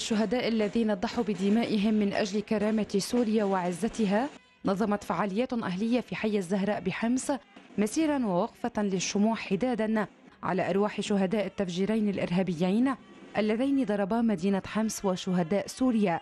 الشهداء الذين ضحوا بدمائهم من أجل كرامة سوريا وعزتها نظمت فعاليات أهلية في حي الزهراء بحمص مسيرا ووقفة للشموع حدادا على أرواح شهداء التفجيرين الإرهابيين اللذين ضربا مدينة حمص وشهداء سوريا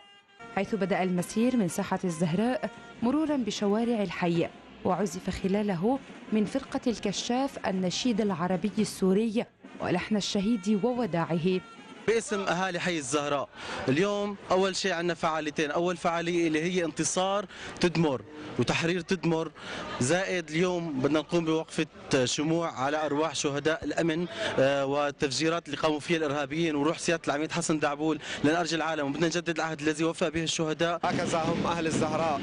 حيث بدأ المسير من ساحة الزهراء مرورا بشوارع الحي وعزف خلاله من فرقة الكشاف النشيد العربي السوري ولحن الشهيد ووداعه. باسم أهالي حي الزهراء. اليوم أول شيء عندنا فعاليتين. أول فعالية اللي هي انتصار تدمر وتحرير تدمر. زائد اليوم بدنا نقوم بوقفة شموع على أرواح شهداء الأمن آه، والتفجيرات اللي قاموا فيها الإرهابيين وروح سيادة العميد حسن دعبول لنرجى العالم. وبدنا نجدد العهد الذي وفى به الشهداء. هكذا هم أهل الزهراء.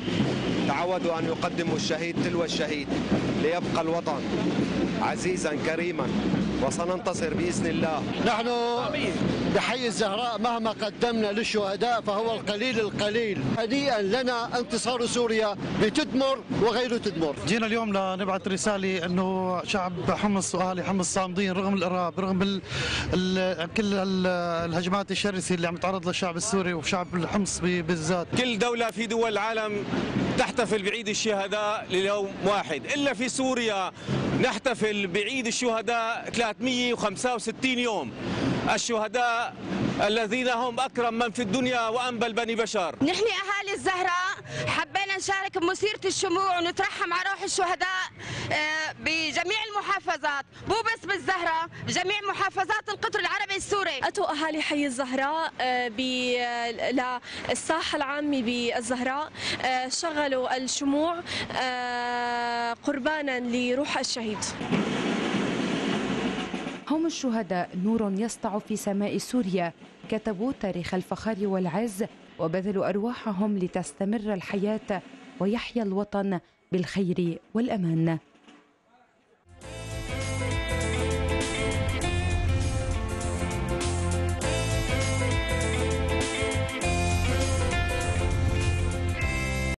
تعودوا أن يقدموا الشهيد تلو الشهيد ليبقى الوطن عزيزا كريما وسننتصر بإذن الله. نحن بحي الزهراء مهما قدمنا للشهداء فهو القليل القليل. هنيئا لنا انتصار سوريا بتدمر وغير تدمر. جينا اليوم لنبعث رسالة أنه شعب حمص وأهالي حمص صامدين رغم الإرهاب رغم ال ال كل ال الهجمات الشرسة اللي عم تعرض للشعب السوري وشعب حمص بالذات. كل دولة في دول العالم تحتفل بعيد الشهداء ليوم واحد. إلا في سوريا نحتفل بعيد الشهداء 365 يوم. الشهداء الذين هم أكرم من في الدنيا وأنبل بني بشر نحن أهالي الزهراء نشارك بمسيرة الشموع ونترحم على روح الشهداء آه، بجميع المحافظات. مو بس بالزهراء بجميع محافظات القطر العربي السوري. أتوا أهالي حي الزهراء آه، للساحة العامة بالزهراء آه، شغلوا الشموع قربانا لروح الشهيد. هم الشهداء نور يسطع في سماء سوريا كتبوا تاريخ الفخر والعز وبذلوا أرواحهم لتستمر الحياة ويحيا الوطن بالخير والأمان.